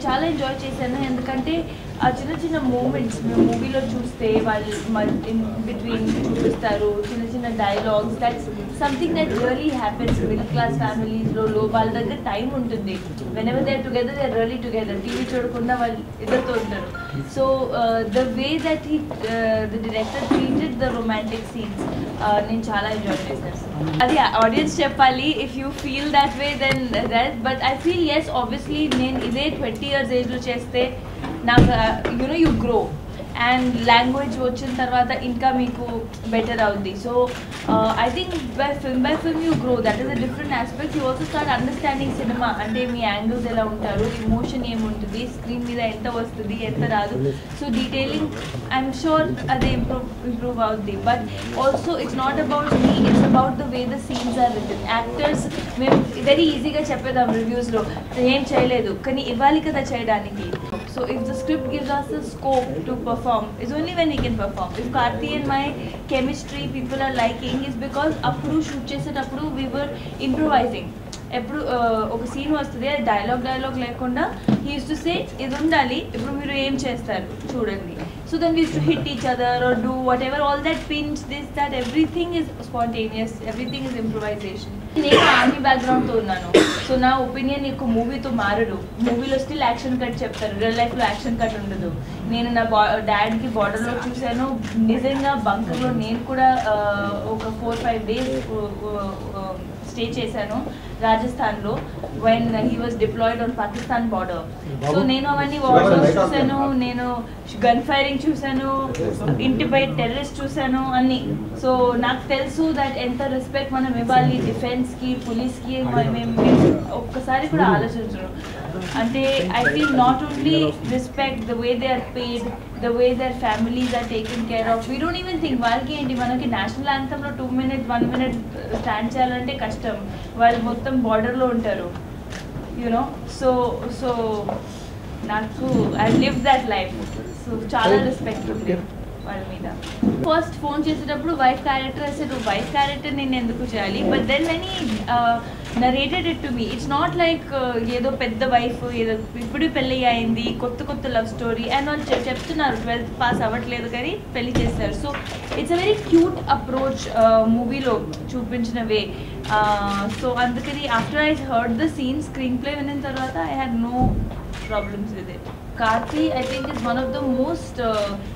నేను చాలా ఎంజాయ్ చేశాను. ఎందుకంటే ఆ చిన్న చిన్న మూమెంట్స్ మేము మూవీలో చూస్తే వాళ్ళు ఇన్ బిట్వీన్ చూపిస్తారు. చిన్న చిన్న dialogues that's something that really happens middle class ఫ్యామిలీస్లో లో వాళ్ళ దగ్గర టైం ఉంటుంది. When ever they together they really together TV చూడకుండా వాళ్ళు ఇద్దరితో ఉంటారు. So the way that he the director treated the romantic scenes నేను చాలా ఎంజాయ్ చేశాను. అది ఆడియన్స్ చెప్పాలి if you feel that way then that but I feel as obviously నేను ఇదే ట్వంటీ ఇయర్స్ ఏజ్లో చేస్తే నాకు you know you grow and language వచ్చిన తర్వాత ఇంకా మీకు బెటర్ అవుద్ది. So I think by film by film you grow that is a different aspect you also start understanding cinema అంటే మీ యాంగిల్స్ ఎలా ఉంటారు ఇమోషన్ ఏముంటుంది స్క్రీన్ మీద ఎంత వస్తుంది ఎంత రాదు. సో డీటెయిలింగ్ ఐఎమ్ షూర్ అది ఇంప్రూవ్ ఇంప్రూవ్ అవుద్ది. But also it's not about me it's about the way the scenes are written actors మేము వెరీ ఈజీగా చెప్పేదాం రివ్యూస్లో ఏం చేయలేదు? కానీ ఇవ్వాలి కదా చేయడానికి. So if the script gives us the scope to perform is only when you can perform if Karthi and my chemistry people are liking is because అప్పుడు షూట్ చేసేటప్పుడు వీ వర్ ఇంప్రూవైజింగ్ ఎప్పుడు ఒక సీన్ వస్తుంది అది dialogue dialogue లేకుండా he's to say ఇది ఉండాలి ఇప్పుడు మీరు ఏం చేస్తారు? చూడండి. So then we used hit hit each other do do ever all that pinch, this, that, everything is spontaneous, everything is improvisation. నేను ఆర్మీ బ్యాక్గ్రౌండ్తో ఉన్నాను. సో నా ఒపీనియన్ నీకు మూవీతో మారడు మూవీలో స్టిల్ యాక్షన్ కట్ చెప్తారు. రియల్ లైఫ్లో యాక్షన్ కట్ ఉండదు. నేను నా బా డాడ్కి బార్డర్లో చూశాను. నిజంగా బంకర్లో నేను కూడా uh, ఒక ఫోర్ ఫైవ్ డేస్ స్టే చేశాను. రాజస్థాన్లో when he was deployed on Pakistan border so నేను అవన్నీ వార్స్ చూశాను నేను గన్ ఫైరింగ్ చూశాను ఇంటిపై టెర్రరిస్ట్ చూశాను అన్ని. సో నాకు తెలుసు దట్ ఎంత రెస్పెక్ట్ మనం ఇవ్వాలి డిఫెన్స్కి పోలీస్కి మేము ఒక్కసారి కూడా ఆలోచించరు. అంటే I feel not only respect the way they are paid the way their families are taking care of we don't even think వాళ్ళకి ఏంటి? మనకి national యాంథంలో two minute one minute stand చేయాలంటే కష్టం. వాళ్ళు మొత్తం బార్డర్లో ఉంటారు. యునో సో సో నాకు I live that life so చాలా రెస్పెక్ట్ ఉంది వాళ్ళ మీద. ఫస్ట్ ఫోన్ చేసేటప్పుడు వైఫ్ క్యారెక్టర్ అసలు వైఫ్ క్యారెక్టర్ నేను ఎందుకు చేయాలి? But then when narrated it to me it's not like ఏదో పెద్ద వైఫ్ ఏదో ఇప్పుడు పెళ్ళి అయింది కొత్త కొత్త లవ్ స్టోరీ అండ్ వాళ్ళు చెప్తున్నారు. ట్వెల్త్ పాస్ అవ్వట్లేదు కానీ పెళ్ళి చేస్తారు so it's a very cute approach మూవీలో చూపించిన వే. Uh, సో అందుకని after I heard the scene screenplay విన్న తర్వాత I had no problems with it Karthi I think is one of the most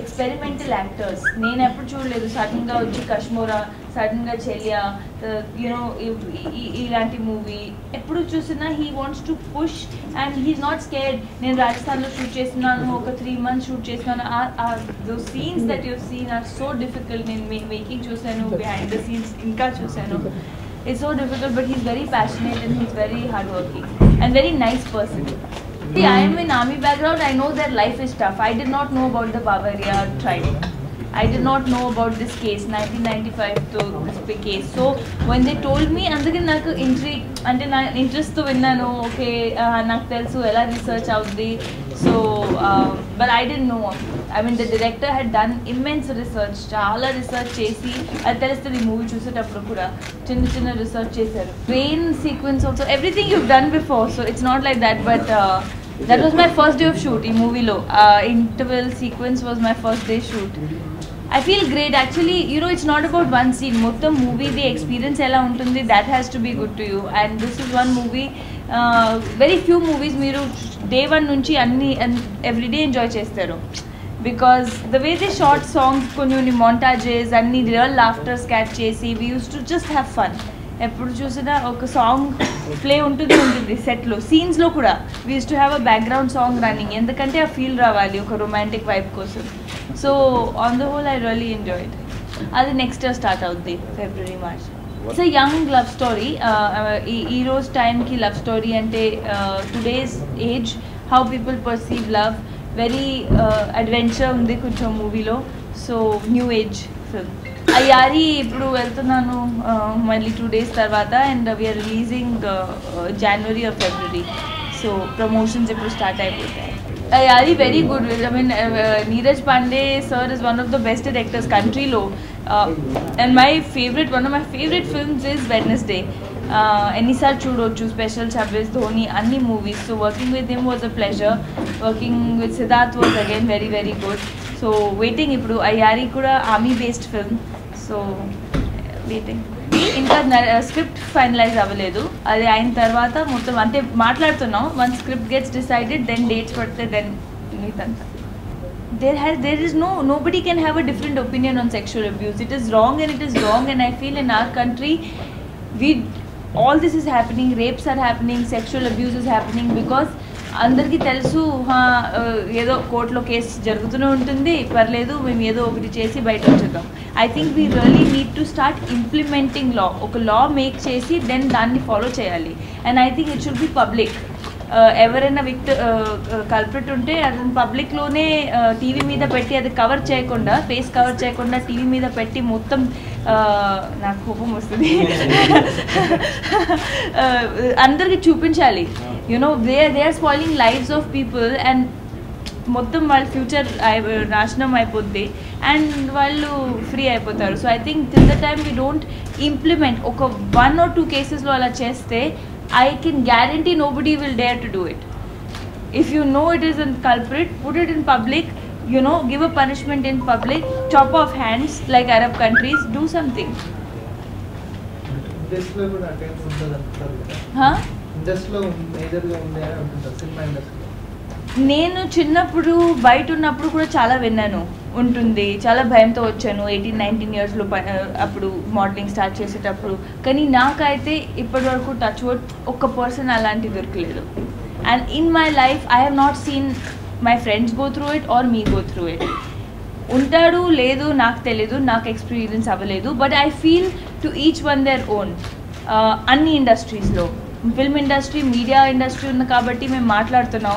experimental actors నేను ఎప్పుడు చూడలేదు. సడన్గా వచ్చి కశ్మోరా సడన్గా చెలియా యూనో ఇలాంటి మూవీ ఎప్పుడు చూసినా he wants to push and he's not scared నేను రాజస్థాన్లో షూట్ చేస్తున్నాను ఒక త్రీ మంత్స్ షూట్ చేస్తున్నాను those scenes that you seen are so difficult నేను మేకింగ్ చూశాను బిహైండ్ ద సీన్స్ ఇంకా చూశాను it's so difficult but he's very passionate and he's very hardworking and very nice person see i am in army background i know their life is tough i did not know about the bavaria tribe I did not know about this case, 1995 to this big case. So when they told me, అందుకే నాకు entry అంటే నా ఇంట్రెస్ట్తో విన్నాను okay నాకు తెలుసు ఎలా research అవుద్ది. So but I don't know I mean the director had done immense research చాలా రీసెర్చ్ చేసి అది తెలుస్తుంది మూవీ చూసేటప్పుడు కూడా. చిన్న చిన్న రీసెర్చ్ చేశారు. Train sequence also everything you done before so it's not like that but that was my first day of shoot ఈ మూవీలో interval sequence was my first day shoot I feel great actually you know it's not about one scene మొత్తం మూవీది experience ఎలా ఉంటుంది that has to be good to you and this is one movie very few movies మీరు day one నుంచి అన్ని everyday enjoy చేస్తారు because the way they shot songs కొన్ని కొన్ని మోంటాజెస్ అన్ని రియల్ లాఫ్టర్ స్కాచ్ చేసి we used to just have fun ఎప్పుడు చూసినా ఒక సాంగ్ ప్లే ఉంటుంది ఉంటుంది సెట్లో సీన్స్లో కూడా. We used to have a background song running ఎందుకంటే ఆ ఫీల్ రావాలి ఒక రొమాంటిక్ వైబ్ కోసం. So on the whole I really enjoyed అది నెక్స్ట్ ఇయర్ స్టార్ట్ అవుద్ది February March it's a young love story ఈ ఈ రోజు టైంకి లవ్ స్టోరీ అంటే today's age how people perceive love very adventure ఉంది కొంచెం మూవీలో so new age film Aiyaary ఇప్పుడు వెళ్తున్నాను మళ్ళీ టూ డేస్ తర్వాత and we are releasing January or February so promotions ఇప్పుడు స్టార్ట్ అయిపోతాయి. Aiyaary very good I mean Neeraj Pandey sir is one of the best directors కంట్రీలో and my favourite one of my favourite films is Wednesday ఎన్నిసార్లు చూడవచ్చు special service Dhoni అన్ని movies so working with him was a pleasure working with Siddharth was again very very good so waiting ఇప్పుడు. అయ్యారి కూడా army based film so waiting ఇంకా script finalize అవ్వలేదు అది అయిన తర్వాత మొత్తం అంటే మాట్లాడుతున్నాం one script gets decided then dates పడితే దెన్ మీదంతా there has there is no nobody can have a different opinion on sexual abuse it is wrong and it is wrong and i feel in our country we all this is happening rapes are happening sexual abuse is happening because అందరికీ తెలుసు ఏదో కోర్టులో case జరుగుతూనే ఉంటుంది. పర్లేదు మేము ఏదో ఒకటి చేసి బయట వచ్చేద్దాం. I think we really need to start implementing law ఒక లా మేక్ చేసి దెన్ దాన్ని ఫాలో చేయాలి. And I think it should be public ఎవరైనా విక్ట కల్ప్రిట్ ఉంటే అతను పబ్లిక్లోనే టీవీ మీద పెట్టి అది కవర్ చేయకుండా ఫేస్ కవర్ చేయకుండా టీవీ మీద పెట్టి మొత్తం నాకు కోపం వస్తుంది. అందరికి చూపించాలి. You know they they are spoiling lives of people and మొత్తం వాళ్ళ ఫ్యూచర్ నాశనం అయిపోద్ది. అండ్ వాళ్ళు ఫ్రీ అయిపోతారు. So I think till the time we don't implement ఒక వన్ ఆర్ టూ కేసెస్లో అలా చేస్తే I can guarantee nobody will dare to do it if you know it is a culprit, put it in public, you know, give a punishment in public, chop off hands like Arab countries, do something. Huh? నేను చిన్నప్పుడు బయట ఉన్నప్పుడు కూడా చాలా విన్నాను. ఉంటుంది చాలా భయంతో వచ్చాను. ఎయిటీన్ నైన్టీన్ ఇయర్స్లో అప్పుడు మోడలింగ్ స్టార్ట్ చేసేటప్పుడు. కానీ నాకైతే ఇప్పటివరకు టచ్ వుడ్ ఒక్క పర్సన్ అలాంటి దొరకలేదు. And in my life I have not seen my friends go through it or me go through it ఉంటాడు లేదు నాకు తెలీదు నాకు ఎక్స్పీరియన్స్ అవ్వలేదు but I feel to each one their own అన్ని ఇండస్ట్రీస్లో ఫిల్మ్ ఇండస్ట్రీ మీడియా ఇండస్ట్రీ ఉంది కాబట్టి మేము మాట్లాడుతున్నాం.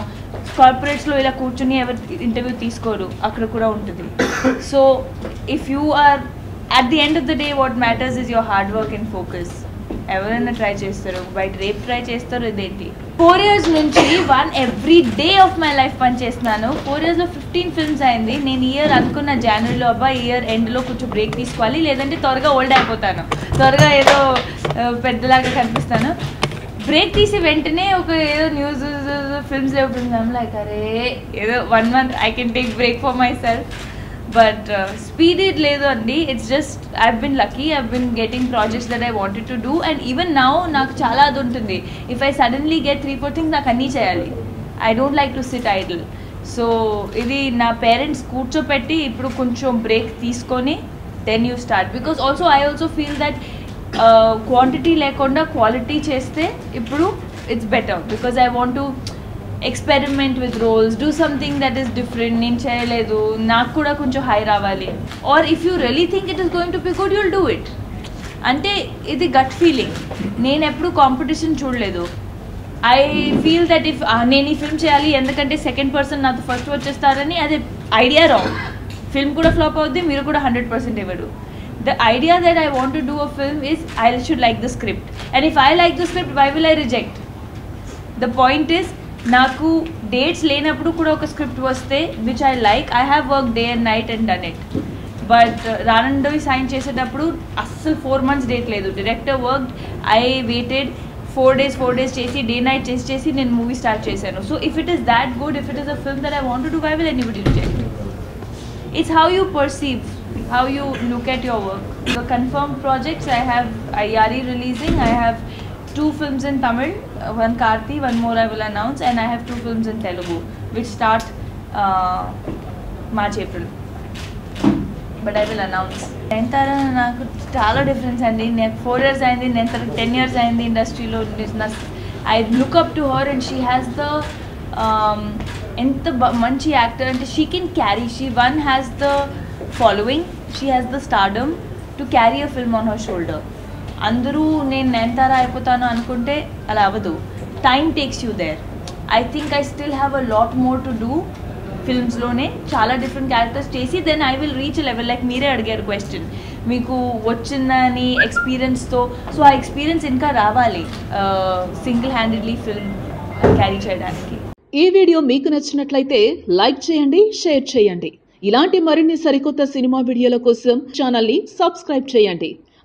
కార్పొరేట్స్లో ఇలా కూర్చుని ఎవరు ఇంటర్వ్యూ తీసుకోరు. అక్కడ కూడా ఉంటుంది. So if you are at the end of the day what matters is your hard work and focus ఎవరైనా ట్రై చేస్తారు? బయట రేపు ట్రై చేస్తారు ఇదేంటి? ఫోర్ ఇయర్స్ నుంచి one every day of my life పని చేస్తున్నాను. ఫోర్ ఇయర్స్లో ఫిఫ్టీన్ ఫిల్మ్స్ అయింది. నేను ఇయర్ అనుకున్న జనవరిలో అబ్బా ఇయర్ ఎండ్లో కొంచెం బ్రేక్ తీసుకోవాలి. లేదంటే త్వరగా ఓల్డ్ అయిపోతాను. త్వరగా ఏదో పెద్దలాగా కనిపిస్తాను. బ్రేక్ తీసి వెంటనే ఒక ఏదో న్యూస్ ఫిల్మ్స్ లేవుతుంది లైక్ అరే ఏదో one month I can take break for myself but speed it లేదు అండి. It's just I been lucky I been getting projects that I wanted to do and even now నాకు చాలా అది ఉంటుంది. If I suddenly get three four things నాకు అన్నీ చేయాలి. I don't like to sit idle so ఇది నా parents కూర్చోపెట్టి ఇప్పుడు కొంచెం బ్రేక్ తీసుకొని then you start because also I also feel that quantity లేకుండా క్వాలిటీ చేస్తే ఇప్పుడు it's better because I want to experiment with roles do something that is different నేను చేయలేదు నాకు కూడా కొంచెం హై రావాలి. Or if you really think it is going to be good you'll do it అంటే ఇది గట్ ఫీలింగ్ నేను ఎప్పుడు కాంపిటీషన్ చూడలేదు. ఐ ఫీల్ దట్ ఇఫ్ నేను ఈ ఫిల్మ్ చేయాలి ఎందుకంటే సెకండ్ పర్సన్ నాతో ఫస్ట్ వచ్చేస్తారని అది ఐడియా రాంగ్ ఫిల్మ్ కూడా ఫ్లాప్ అవుద్ది మీరు కూడా హండ్రెడ్ పర్సెంట్ ఇవ్వడు the idea that I want to do a film is I should like the script and if I like the script why will I reject the point is నాకు dates లేనప్పుడు కూడా ఒక script వస్తే which I like I have work day and night and done it but రానండవి sign చేసేటప్పుడు అస్సలు four months date లేదు. Director work I waited four days four days చేసి day night చేసి చేసి నేను మూవీ స్టార్ట్ చేశాను. So if it is that good if it is a film that I want to why will anybody reject it's how you perceive how you look at your work. The confirmed projects i have ayari releasing I have two films in tamil uh, one karthi one more i will announce and i have two films in telugu which start uh, march april. But I will announce Nayanthara నాకు చాలా difference అండి నేను four years అయింది నేను ten years అయింది ఇండస్ట్రీలో business I look up to her and she has the ఎంత బ- మంచి యాక్టర్ అంటే she can carry she one has the following she has the stardom to carry a film on her shoulder అందరూ నేను నయనతార అయిపోతాను అనుకుంటే అలా అవ్వదు. Time takes you there I think I still have a lot more to do ఫిల్మ్స్లోనే చాలా different characters చేసి then I will reach level like మీరే అడిగారు క్వశ్చన్ మీకు వచ్చిందని ఎక్స్పీరియన్స్తో సో ఆ ఎక్స్పీరియన్స్ ఇంకా రావాలి. సింగిల్ హ్యాండెడ్లీ ఫిల్మ్ క్యారీ చేయడానికి. ఈ వీడియో మీకు నచ్చినట్లయితే లైక్ చేయండి షేర్ చేయండి. ఇలాంటి మరిన్ని సరికొత్త సినిమా వీడియోల కోసం ఛానల్ని సబ్స్క్రైబ్ చేయండి.